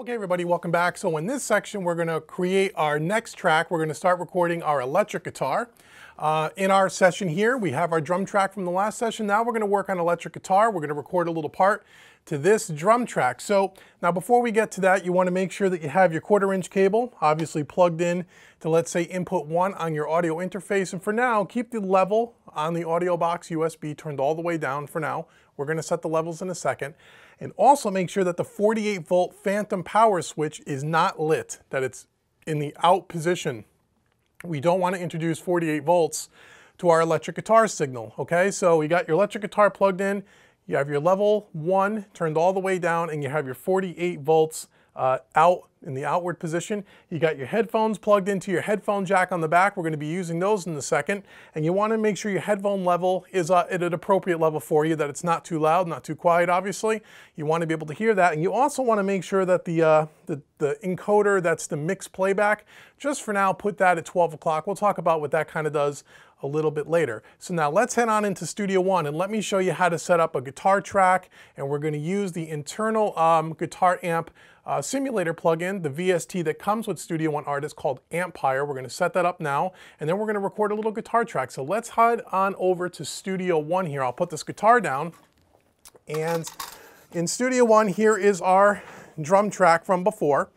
Okay everybody, welcome back. So in this section we're going to create our next track. We're going to start recording our electric guitar. Uh, in our session here we have our drum track from the last session. Now we're going to work on electric guitar. We're going to record a little part to this drum track. So now before we get to that you want to make sure that you have your quarter inch cable obviously plugged in to let's say input 1 on your audio interface and for now keep the level on the AudioBox USB turned all the way down for now. We're going to set the levels in a second. And also make sure that the 48 volt phantom power switch is not lit, that it's in the out position. We don't want to introduce 48 volts to our electric guitar signal, okay? So you got your electric guitar plugged in, you have your level one turned all the way down, and you have your 48 volts uh, out in the outward position. You got your headphones plugged into your headphone jack on the back. We're going to be using those in a second. And you want to make sure your headphone level is uh, at an appropriate level for you, that it's not too loud, not too quiet, obviously. You want to be able to hear that. And you also want to make sure that the, uh, the, the encoder, that's the mix playback, just for now, put that at 12 o'clock. We'll talk about what that kind of does a little bit later. So now let's head on into Studio One and let me show you how to set up a guitar track. And we're going to use the internal um, guitar amp uh, simulator plugin, the VST that comes with Studio One Art is called Ampire. We're going to set that up now, and then we're going to record a little guitar track. So let's head on over to Studio One here. I'll put this guitar down, and in Studio One, here is our drum track from before,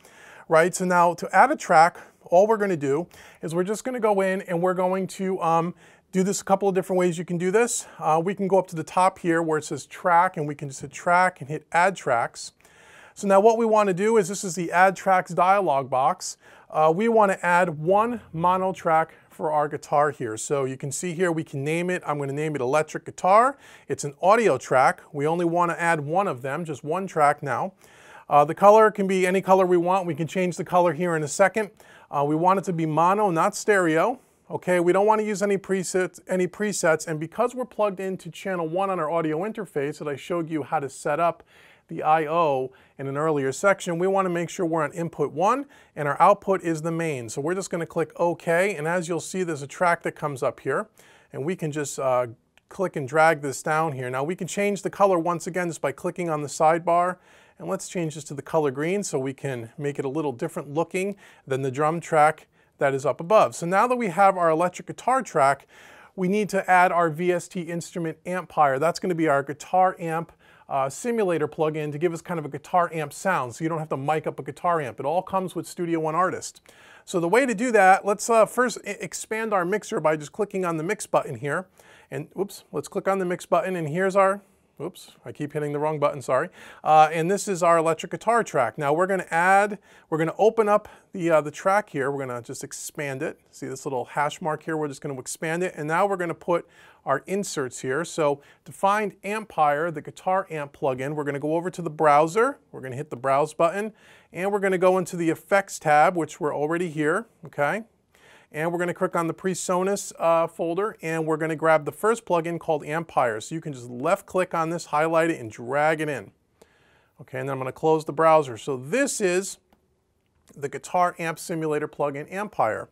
right? So now to add a track, all we're going to do is we're just going to go in and we're going to um, do this a couple of different ways you can do this. Uh, we can go up to the top here where it says track and we can just hit track and hit add tracks. So now what we want to do is this is the add tracks dialog box. Uh, we want to add one mono track for our guitar here. So you can see here we can name it. I'm going to name it electric guitar. It's an audio track. We only want to add one of them, just one track now. Uh, the color can be any color we want. We can change the color here in a second. Uh, we want it to be mono, not stereo. Okay, we don't want to use any presets, any presets, and because we're plugged into channel one on our audio interface that I showed you how to set up the I.O. in an earlier section, we want to make sure we're on input one and our output is the main. So we're just going to click OK, and as you'll see, there's a track that comes up here, and we can just uh, click and drag this down here. Now we can change the color once again just by clicking on the sidebar, and let's change this to the color green so we can make it a little different looking than the drum track that is up above. So now that we have our electric guitar track, we need to add our VST instrument Ampire. That's going to be our guitar amp uh, simulator plugin to give us kind of a guitar amp sound so you don't have to mic up a guitar amp. It all comes with Studio One Artist. So the way to do that, let's uh, first expand our mixer by just clicking on the mix button here. And whoops, let's click on the mix button and here's our Oops, I keep hitting the wrong button, sorry. Uh, and this is our electric guitar track. Now we're gonna add, we're gonna open up the, uh, the track here. We're gonna just expand it. See this little hash mark here? We're just gonna expand it. And now we're gonna put our inserts here. So to find Ampire, the guitar amp plugin, we're gonna go over to the browser. We're gonna hit the browse button and we're gonna go into the effects tab, which we're already here, okay? And we're going to click on the PreSonus uh, folder and we're going to grab the first plugin called Ampire. So you can just left click on this, highlight it, and drag it in. Okay, and then I'm going to close the browser. So this is the Guitar Amp Simulator plugin Ampire.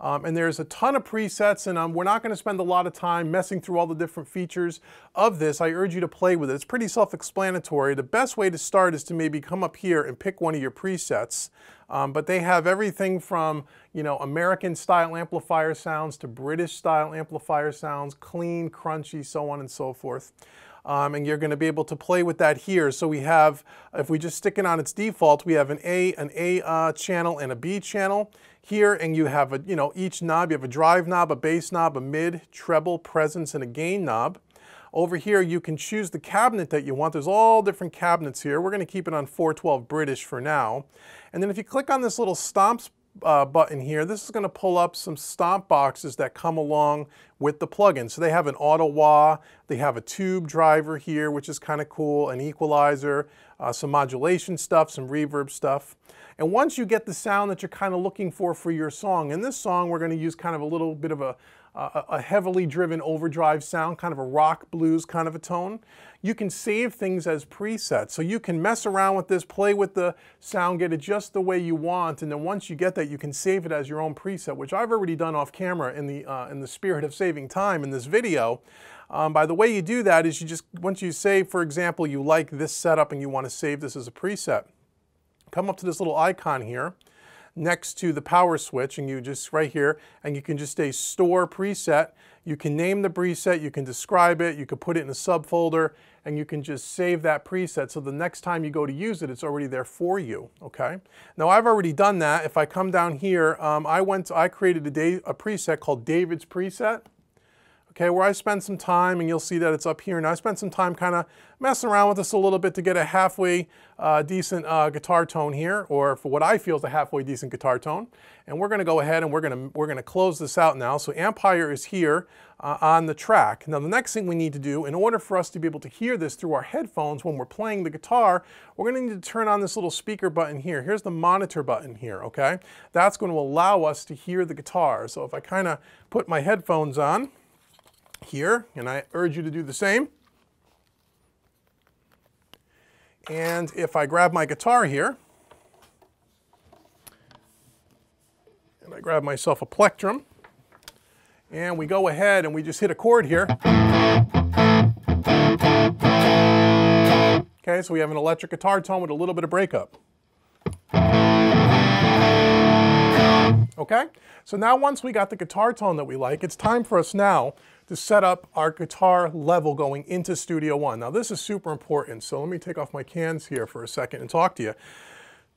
Um, and there's a ton of presets and um, we're not going to spend a lot of time messing through all the different features of this. I urge you to play with it. It's pretty self-explanatory. The best way to start is to maybe come up here and pick one of your presets. Um, but they have everything from, you know, American style amplifier sounds to British style amplifier sounds, clean, crunchy, so on and so forth. Um, and you're going to be able to play with that here. So we have, if we just stick it on its default, we have an A, an A uh, channel and a B channel here, and you have a, you know, each knob, you have a drive knob, a bass knob, a mid, treble, presence, and a gain knob. Over here, you can choose the cabinet that you want. There's all different cabinets here. We're going to keep it on 412 British for now. And then if you click on this little stomps uh, button here, this is going to pull up some stomp boxes that come along with the plugin. So they have an auto wah, they have a tube driver here, which is kind of cool, an equalizer, uh, some modulation stuff, some reverb stuff. And once you get the sound that you're kind of looking for for your song, in this song we're going to use kind of a little bit of a, a, a heavily driven overdrive sound, kind of a rock blues kind of a tone you can save things as presets. So you can mess around with this, play with the sound, get it just the way you want, and then once you get that, you can save it as your own preset, which I've already done off camera in the, uh, in the spirit of saving time in this video. Um, by the way you do that is you just, once you say, for example, you like this setup and you want to save this as a preset, come up to this little icon here next to the power switch and you just right here and you can just say store preset. You can name the preset, you can describe it, you can put it in a subfolder and you can just save that preset so the next time you go to use it, it's already there for you, okay? Now I've already done that. If I come down here, um, I went, to, I created a, day, a preset called David's Preset okay, where I spend some time, and you'll see that it's up here, and I spent some time kind of messing around with this a little bit to get a halfway uh, decent uh, guitar tone here, or for what I feel is a halfway decent guitar tone. And we're gonna go ahead and we're gonna, we're gonna close this out now. So Ampire is here uh, on the track. Now the next thing we need to do, in order for us to be able to hear this through our headphones when we're playing the guitar, we're gonna need to turn on this little speaker button here. Here's the monitor button here, okay? That's gonna allow us to hear the guitar. So if I kind of put my headphones on, here, and I urge you to do the same. And if I grab my guitar here, and I grab myself a plectrum, and we go ahead and we just hit a chord here. Okay, so we have an electric guitar tone with a little bit of breakup. Okay, so now once we got the guitar tone that we like, it's time for us now to set up our guitar level going into Studio One. Now this is super important, so let me take off my cans here for a second and talk to you.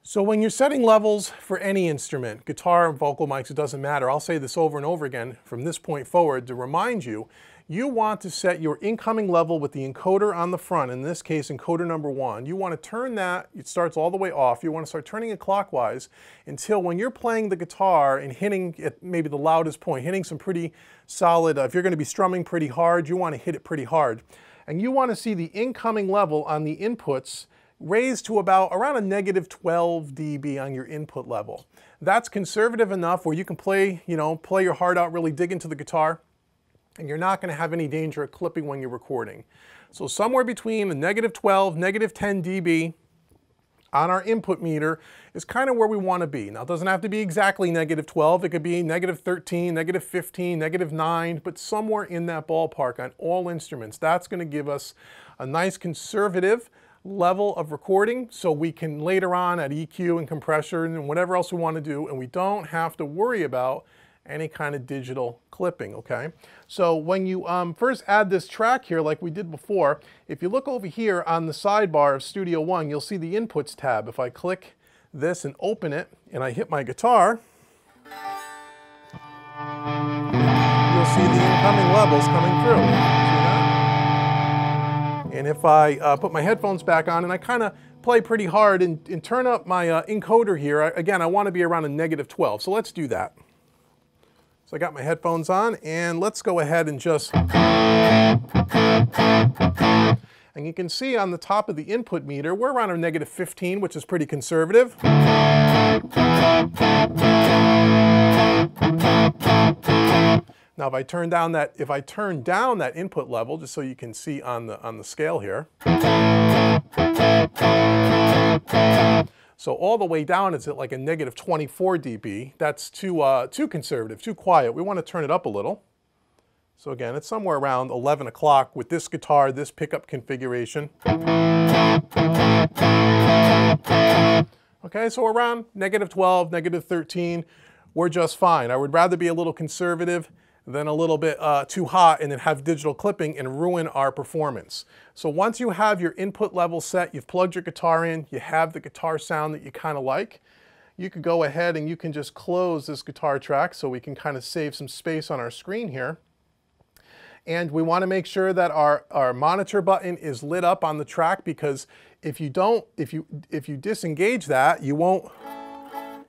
So when you're setting levels for any instrument, guitar, vocal mics, it doesn't matter. I'll say this over and over again from this point forward to remind you you want to set your incoming level with the encoder on the front, in this case encoder number one. You want to turn that, it starts all the way off, you want to start turning it clockwise until when you're playing the guitar and hitting at maybe the loudest point, hitting some pretty solid, uh, if you're going to be strumming pretty hard, you want to hit it pretty hard. And you want to see the incoming level on the inputs raised to about around a negative 12 dB on your input level. That's conservative enough where you can play, you know, play your heart out, really dig into the guitar and you're not going to have any danger of clipping when you're recording. So somewhere between the negative 12, negative 10 dB on our input meter is kind of where we want to be. Now it doesn't have to be exactly negative 12, it could be negative 13, negative 15, negative 9, but somewhere in that ballpark on all instruments. That's going to give us a nice conservative level of recording so we can later on at EQ and compression and whatever else we want to do and we don't have to worry about any kind of digital clipping, okay? So when you um, first add this track here like we did before, if you look over here on the sidebar of Studio One, you'll see the Inputs tab. If I click this and open it, and I hit my guitar, you'll see the incoming levels coming through. And if I uh, put my headphones back on and I kind of play pretty hard and, and turn up my uh, encoder here, I, again, I want to be around a negative 12. So let's do that. I got my headphones on and let's go ahead and just, and you can see on the top of the input meter, we're around a negative 15, which is pretty conservative. Now if I turn down that, if I turn down that input level, just so you can see on the, on the scale here, so all the way down it's at like a negative 24 dB. That's too, uh, too conservative, too quiet. We want to turn it up a little. So again, it's somewhere around 11 o'clock with this guitar, this pickup configuration. Okay, so around negative 12, negative 13, we're just fine. I would rather be a little conservative than a little bit uh, too hot and then have digital clipping and ruin our performance. So once you have your input level set, you've plugged your guitar in, you have the guitar sound that you kind of like, you could go ahead and you can just close this guitar track so we can kind of save some space on our screen here. And we want to make sure that our, our monitor button is lit up on the track because if you don't, if you, if you disengage that, you won't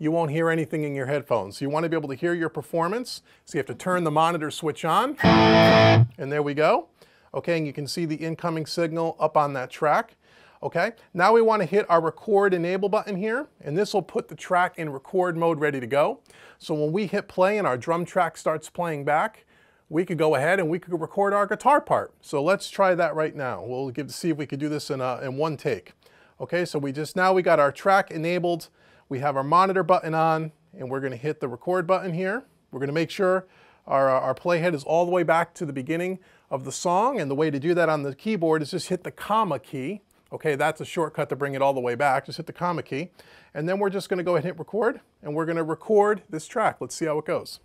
you won't hear anything in your headphones. So you want to be able to hear your performance. So you have to turn the monitor switch on. And there we go. Okay, and you can see the incoming signal up on that track. Okay, now we want to hit our record enable button here, and this will put the track in record mode ready to go. So when we hit play and our drum track starts playing back, we could go ahead and we could record our guitar part. So let's try that right now. We'll give see if we could do this in, a, in one take. Okay, so we just now we got our track enabled we have our monitor button on and we're gonna hit the record button here. We're gonna make sure our, uh, our playhead is all the way back to the beginning of the song and the way to do that on the keyboard is just hit the comma key. Okay, that's a shortcut to bring it all the way back. Just hit the comma key. And then we're just going to go ahead and hit record, and we're going to record this track. Let's see how it goes.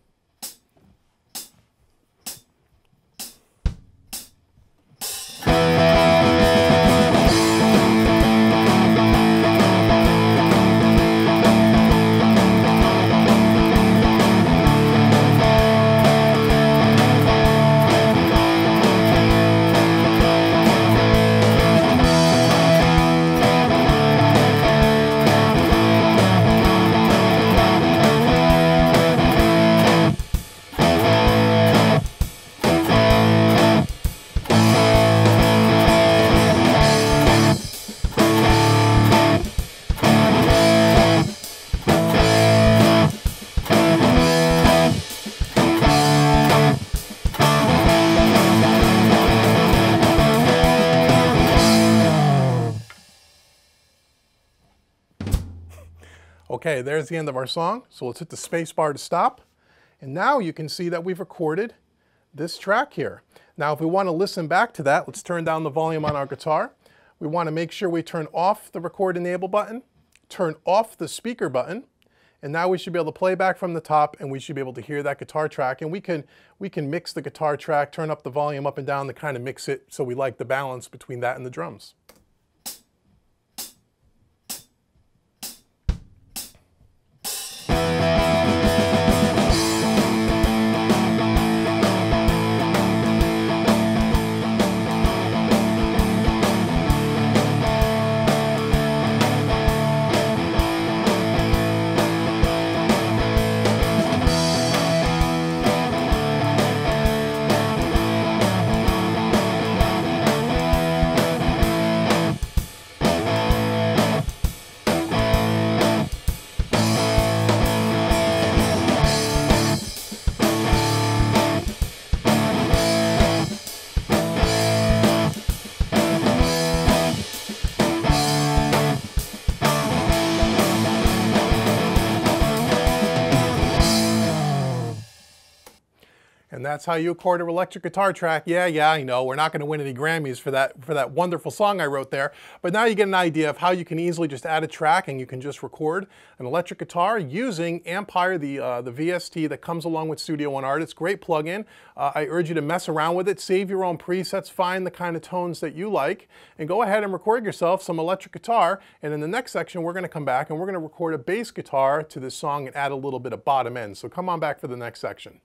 Okay, there's the end of our song. So let's hit the space bar to stop. And now you can see that we've recorded this track here. Now, if we want to listen back to that, let's turn down the volume on our guitar. We want to make sure we turn off the record enable button, turn off the speaker button, and now we should be able to play back from the top and we should be able to hear that guitar track. And we can, we can mix the guitar track, turn up the volume up and down to kind of mix it so we like the balance between that and the drums. That's how you record an electric guitar track. Yeah, yeah, I know. We're not going to win any Grammys for that for that wonderful song I wrote there. But now you get an idea of how you can easily just add a track and you can just record an electric guitar using Ampire, the uh, the VST that comes along with Studio One Art. It's a great plugin. Uh, I urge you to mess around with it, save your own presets, find the kind of tones that you like, and go ahead and record yourself some electric guitar. And in the next section, we're going to come back and we're going to record a bass guitar to this song and add a little bit of bottom end. So come on back for the next section.